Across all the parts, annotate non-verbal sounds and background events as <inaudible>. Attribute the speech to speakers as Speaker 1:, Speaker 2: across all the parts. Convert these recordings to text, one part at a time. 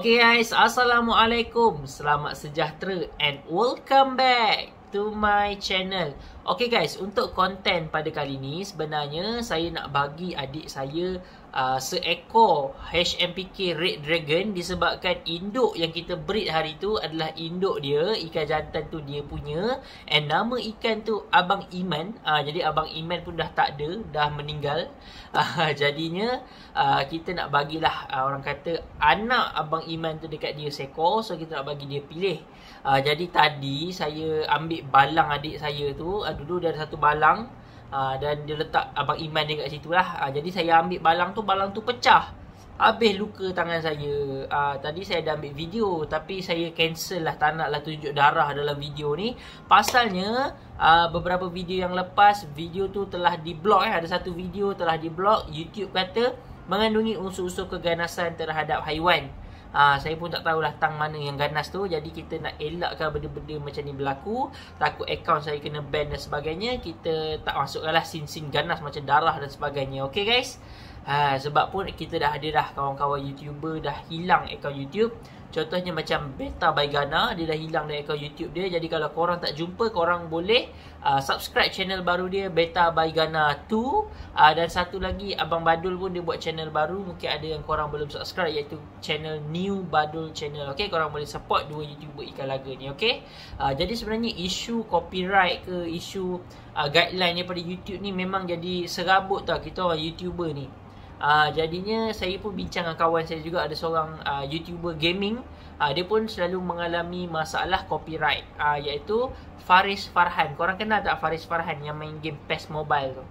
Speaker 1: Okay guys, Assalamualaikum. Selamat sejahtera and welcome back to my channel. Okay guys, untuk konten pada kali ni Sebenarnya saya nak bagi adik saya uh, Seekor HMPK Red Dragon Disebabkan induk yang kita breed hari tu adalah induk dia Ikan jantan tu dia punya And nama ikan tu Abang Iman. Uh, Jadi Abang Iman pun dah tak ada Dah meninggal. Uh, <laughs> Jadinya uh, kita nak bagilah uh, Orang kata anak Abang Iman tu dekat dia seekor So kita nak bagi dia pilih. Uh, Jadi tadi saya ambil balang adik saya tu uh, dulu dia ada satu balang uh, dan dia letak abang Iman dia kat situ lah. Uh, jadi saya ambil balang tu, balang tu pecah. Habis luka tangan saya. Uh, tadi saya dah ambil video tapi saya cancel lah. Tak nak lah tunjuk darah dalam video ni. Pasalnya uh, beberapa video yang lepas video tu telah di block eh. Ada satu video telah di block. YouTube kata mengandungi unsur-unsur keganasan terhadap haiwan. Ha, saya pun tak tahulah tang mana yang ganas tu. Jadi kita nak elakkan benda-benda macam ni berlaku. Takut akaun saya kena ban dan sebagainya. Kita tak masukkanlah sin-sin ganas macam darah dan sebagainya. Okay guys? Ha, sebab pun kita dah ada dah kawan-kawan YouTuber dah hilang akaun YouTube. Contohnya macam Beta by Gana Dia dah hilang dari akaun YouTube dia. Jadi kalau korang tak jumpa Korang boleh uh, Subscribe channel baru dia Beta by Gana 2 uh, Dan satu lagi Abang Badul pun dia buat channel baru. Mungkin ada yang korang belum subscribe Iaitu channel New Badul Channel. Okay korang boleh support Dua YouTuber ikan laga ni Okay? Uh, Jadi sebenarnya isu copyright ke Isu uh, guideline daripada YouTube ni Memang jadi serabut tau. Kita orang YouTuber ni Uh, jadinya saya pun bincang dengan kawan saya juga ada seorang uh, YouTuber gaming uh, dia pun selalu mengalami masalah copyright uh, iaitu Faris Farhan. Korang kenal tak Faris Farhan yang main game PES Mobile tu?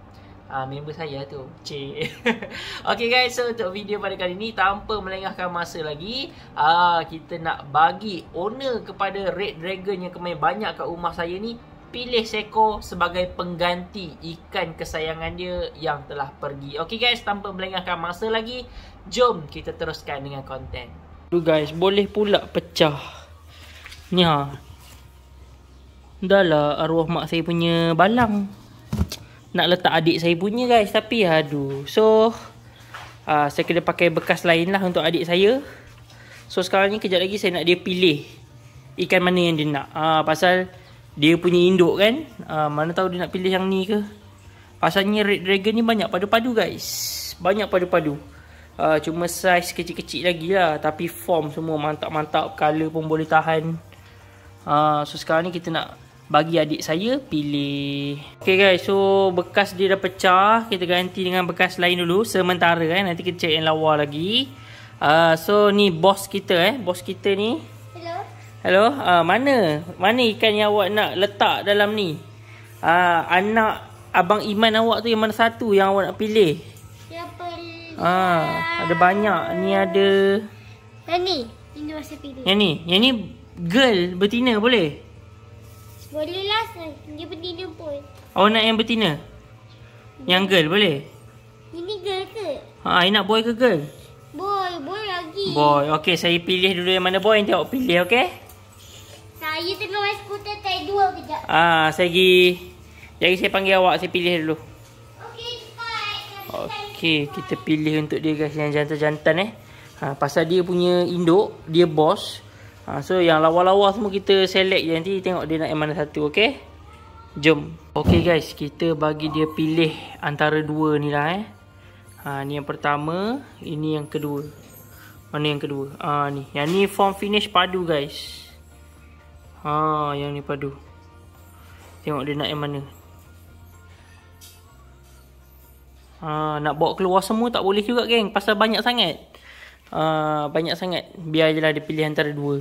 Speaker 1: Uh, member saya tu. Cik. <laughs> okay guys, so untuk video pada kali ni tanpa melengahkan masa lagi, uh, kita nak bagi owner kepada Red Dragon yang kemain banyak kat rumah saya ni pilih Seko sebagai pengganti ikan kesayangan dia yang telah pergi. Okay guys, tanpa melengahkan masa lagi, jom kita teruskan dengan konten. Tu guys, boleh pula pecah. Ni ha. Dah lah arwah mak saya punya balang. Nak letak adik saya punya guys, tapi aduh. So, uh, saya kena pakai bekas lain lah untuk adik saya. So, sekarang ni kejap lagi saya nak dia pilih ikan mana yang dia nak. Uh, pasal dia punya induk kan uh, mana tahu dia nak pilih yang ni ke. Asalnya red dragon ni banyak padu-padu guys. Banyak padu-padu. Uh, cuma saiz kecil-kecil lagi lah. Tapi form semua mantap-mantap color pun boleh tahan. Uh, so sekarang ni kita nak bagi adik saya pilih. Ok guys. So bekas dia dah pecah. Kita ganti dengan bekas lain dulu. Sementara kan nanti kita cek yang lawa lagi. Uh, so ni bos kita eh. Bos kita ni. Hello, uh, mana? Mana ikan yang awak nak letak dalam ni? Uh, anak abang Iman awak tu yang mana satu yang awak nak pilih?
Speaker 2: Siapa?
Speaker 1: Ah, ada banyak. Ni ada
Speaker 2: Yang ni. Ini masa pilih.
Speaker 1: Yang ni, yang ni girl betina boleh?
Speaker 2: Boleh lah. Dia betina pun.
Speaker 1: Awak nak yang betina? Yang girl boleh?
Speaker 2: Ini girl ke?
Speaker 1: Ha, nak boy ke girl?
Speaker 2: Boy, boy lagi.
Speaker 1: Boy. Okey, saya pilih dulu yang mana boy nanti awak pilih, okey?
Speaker 2: Dua kejap.
Speaker 1: Ah, saya pergi. Jadi saya panggil awak, saya pilih dulu.
Speaker 2: Okey, cepat.
Speaker 1: Okey, kita pilih untuk dia guys yang jantan-jantan eh. Ha, pasal dia punya induk, dia bos. Ha, so yang lawa-lawa semua kita select je nanti tengok dia nak yang mana satu, okey? Jom. Okey guys, kita bagi dia pilih antara dua ni lah eh. Ha, ni yang pertama, ini yang kedua. Mana yang kedua? Ah ha, ni. Yang ni form finish padu guys. Ha, yang ni padu. Tengok dia nak yang mana. Ha, nak bawa keluar semua tak boleh juga geng. Pasal banyak sangat. Ha, banyak sangat. Biar je lah dia pilih antara dua.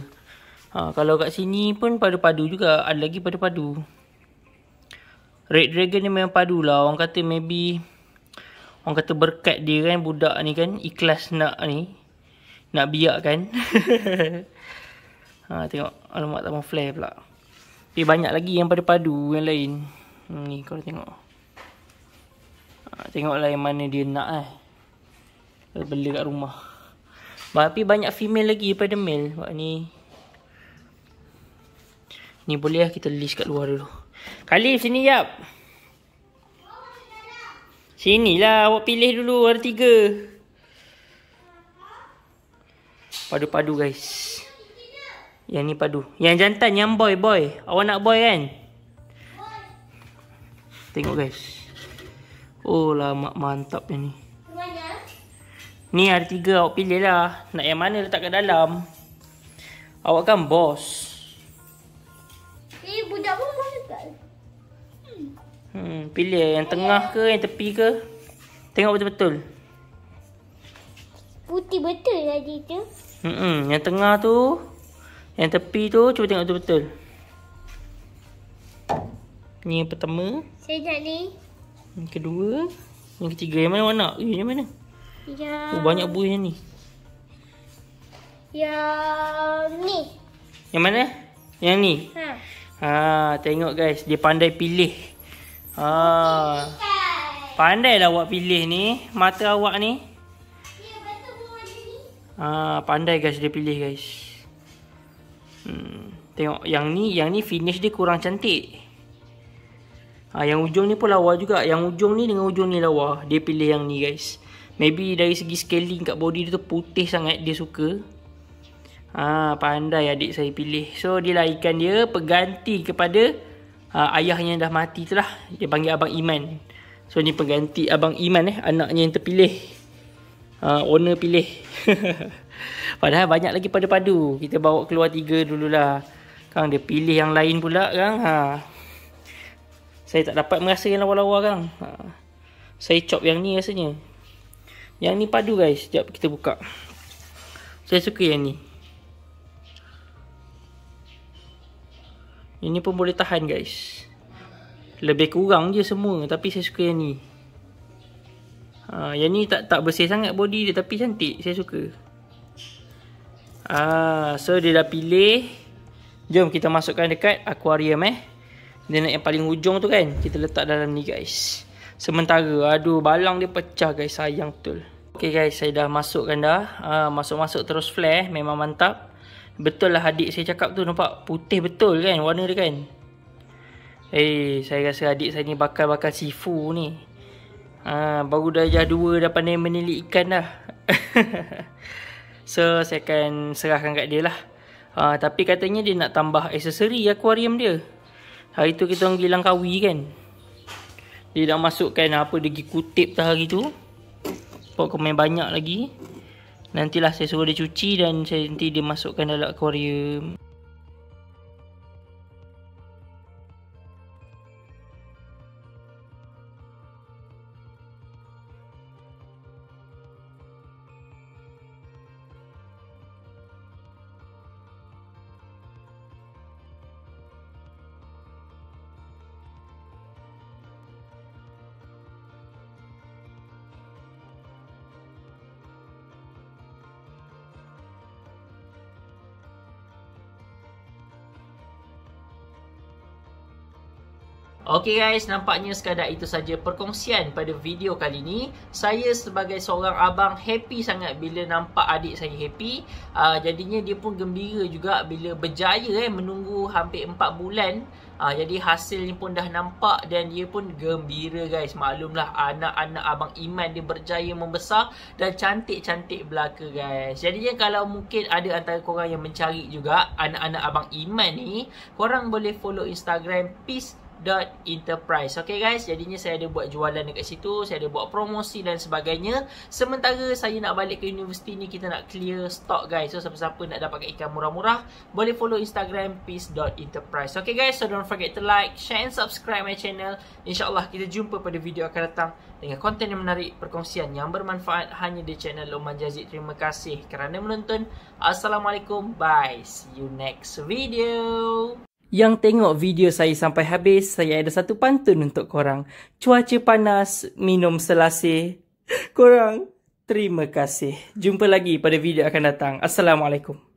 Speaker 1: Ha, kalau kat sini pun padu-padu juga. Ada lagi padu-padu. Red Dragon ni memang padu lah. Orang kata maybe... Orang kata berkat dia kan budak ni kan. Ikhlas nak ni. Nak biak kan. <laughs> Ha, tengok. Alamak tak mau flare pula. Tapi banyak lagi yang pada padu yang lain. Hmm, ni kau tengok. Ha, tengoklah yang mana dia nak eh. Bela kat rumah. Tapi banyak female lagi daripada male. Buat ni. Ni boleh lah kita list kat luar dulu. Kali sini jap. Sinilah awak pilih dulu ada tiga. Padu-padu guys. Yang ni padu. Yang jantan yang boy boy. Awak nak boy kan? Tengok guys. Oh lama mantap yang ni.
Speaker 2: Mana?
Speaker 1: Ni ada tiga awak pilih lah. Nak yang mana letak kat dalam. Awak kan bos.
Speaker 2: Eh, budak pun boleh tak?
Speaker 1: Hmm, pilih yang tengah ke, yang tepi ke. Tengok betul-betul.
Speaker 2: Putih betul tadi tu.
Speaker 1: Hmm, yang tengah tu, yang tepi tu, cuba tengok betul-betul. Ni yang pertama,
Speaker 2: Saya nak ni.
Speaker 1: yang kedua, yang ketiga. Yang mana awak nak? Eh, yang mana?
Speaker 2: Yang...
Speaker 1: Oh, banyak buih yang ni.
Speaker 2: Yang ni.
Speaker 1: Yang mana? Yang ni.
Speaker 2: Ha.
Speaker 1: Ha, tengok guys, dia pandai pilih. Ha, pandai lah awak pilih ni, mata awak ni.
Speaker 2: Ya, betul pun ada ni.
Speaker 1: Ha, pandai guys dia pilih guys. Hmm, tengok yang ni, yang ni finish dia kurang cantik. Ha, yang ujung ni pun lawa juga. Yang ujung ni dengan ujung ni lawa. Dia pilih yang ni guys. Maybe dari segi scaling kat body dia tu putih sangat dia suka. Ha, pandai adik saya pilih. So dia lahirkan dia pengganti kepada ha, ayahnya yang dah mati tu lah. Dia panggil Abang Iman. So ni pengganti Abang Iman eh. Anaknya yang terpilih. Ha, owner pilih. <laughs> <laughs> Padahal banyak lagi padu-padu. Kita bawa keluar tiga dululah. Kang dia pilih yang lain pula kang. Ha. Saya tak dapat merasa yang lawa-lawa kang. Ha. Saya chop yang ni rasanya. Yang ni padu guys. Sekejap kita buka. Saya suka yang ni. Ini pun boleh tahan guys. Lebih kurang je semua. Tapi saya suka yang ni. Ha, yang ni tak tak bersih sangat body dia. Tapi cantik. Saya suka. Ah, so dia dah pilih. Jom kita masukkan dekat aquarium eh. Dia nak yang paling hujung tu kan. Kita letak dalam ni guys. Sementara. Aduh balang dia pecah guys. Sayang betul. Okay guys. Saya dah masukkan dah. Ah, masuk-masuk terus flare. Memang mantap. Betul lah adik saya cakap tu. Nampak putih betul kan. Warna dia kan. Eh, saya rasa adik saya ni bakal-bakal sifu ni. Ah, baru darjah 2 dah pandai menilik ikan dah. <laughs> so, saya akan serahkan kat dia lah. Ah, tapi katanya dia nak tambah aksesori akuarium dia. Hari tu kita orang gilang kawi kan. Dia nak masukkan apa dia pergi kutip tu hari tu. Pokok main banyak lagi. Nantilah saya suruh dia cuci dan saya nanti dia masukkan dalam akuarium. Okay guys, nampaknya sekadar itu saja perkongsian pada video kali ini. Saya sebagai seorang abang happy sangat bila nampak adik saya happy. Uh, jadinya dia pun gembira juga bila berjaya eh menunggu hampir 4 bulan. Uh, jadi hasilnya pun dah nampak dan dia pun gembira guys. Maklumlah anak-anak abang Iman dia berjaya membesar dan cantik-cantik belaka guys. Jadinya kalau mungkin ada antara korang yang mencari juga anak-anak abang Iman ni, korang boleh follow Instagram Peace enterprise. Okay guys. Jadinya saya ada buat jualan dekat situ Saya ada buat promosi dan sebagainya. Sementara saya nak balik ke universiti ni Kita nak clear stock guys. So siapa-siapa nak dapatkan ikan murah-murah Boleh follow instagram peace dot enterprise. Okay guys. So don't forget to like Share and subscribe my channel. InsyaAllah kita jumpa pada video akan datang Dengan konten yang menarik Perkongsian yang bermanfaat Hanya di channel Oman Jazid. Terima kasih kerana menonton. Assalamualaikum. Bye. See you next video yang tengok video saya sampai habis, saya ada satu pantun untuk korang. Cuaca panas, minum selasih. <laughs> Korang, terima kasih. Jumpa lagi pada video akan datang. Assalamualaikum.